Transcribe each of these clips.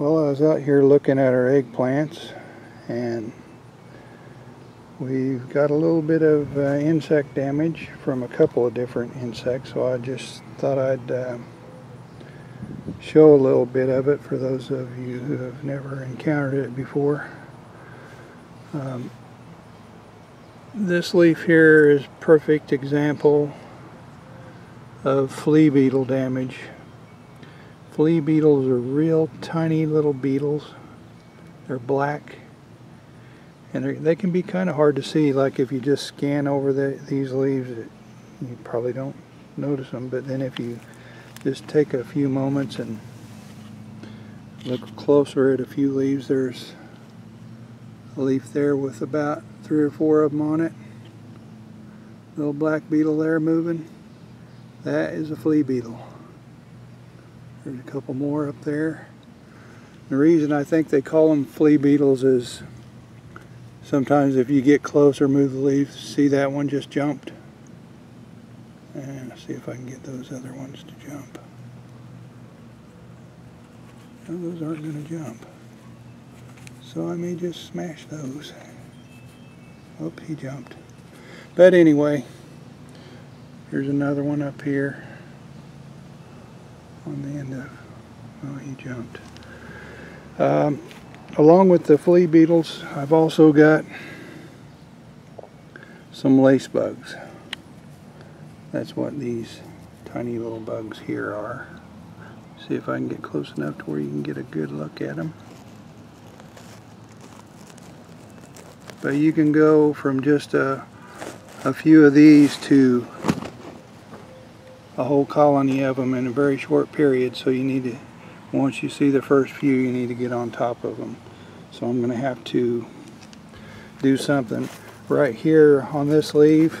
Well, I was out here looking at our eggplants and we've got a little bit of uh, insect damage from a couple of different insects so I just thought I'd uh, show a little bit of it for those of you who have never encountered it before. Um, this leaf here is perfect example of flea beetle damage Flea beetles are real tiny little beetles. They're black. And they can be kind of hard to see like if you just scan over the, these leaves it, you probably don't notice them. But then if you just take a few moments and look closer at a few leaves there's a leaf there with about three or four of them on it. Little black beetle there moving. That is a flea beetle there's a couple more up there. The reason I think they call them flea beetles is sometimes if you get closer, move the leaves, see that one just jumped. And see if I can get those other ones to jump. No, those aren't going to jump. So I may just smash those. Oh, he jumped. But anyway, here's another one up here on the end of, oh he jumped. Um, along with the flea beetles, I've also got some lace bugs. That's what these tiny little bugs here are. See if I can get close enough to where you can get a good look at them. But you can go from just a, a few of these to a whole colony of them in a very short period so you need to once you see the first few you need to get on top of them so I'm going to have to do something. Right here on this leaf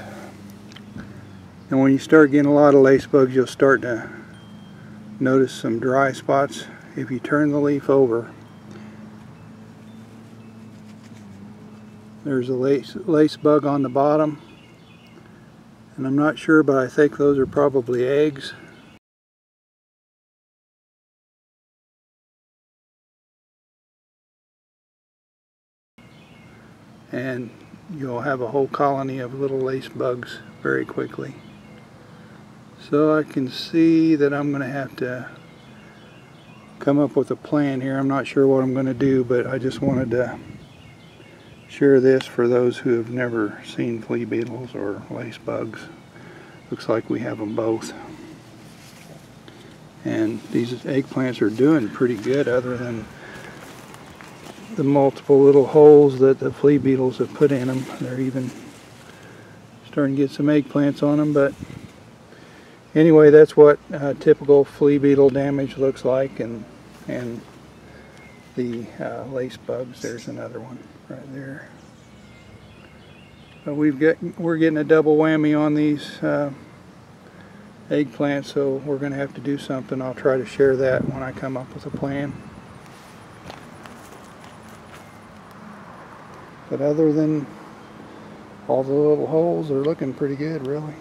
and when you start getting a lot of lace bugs you'll start to notice some dry spots if you turn the leaf over. There's a lace, lace bug on the bottom and I'm not sure but I think those are probably eggs. And you'll have a whole colony of little lace bugs very quickly. So I can see that I'm going to have to come up with a plan here. I'm not sure what I'm going to do but I just wanted to share this for those who have never seen flea beetles or lace bugs. Looks like we have them both. And these eggplants are doing pretty good other than the multiple little holes that the flea beetles have put in them. They're even starting to get some eggplants on them. But anyway, that's what uh, typical flea beetle damage looks like. And, and the uh, lace bugs, there's another one right there. But we've got we're getting a double whammy on these uh, eggplants, so we're going to have to do something. I'll try to share that when I come up with a plan. But other than all the little holes, they're looking pretty good, really.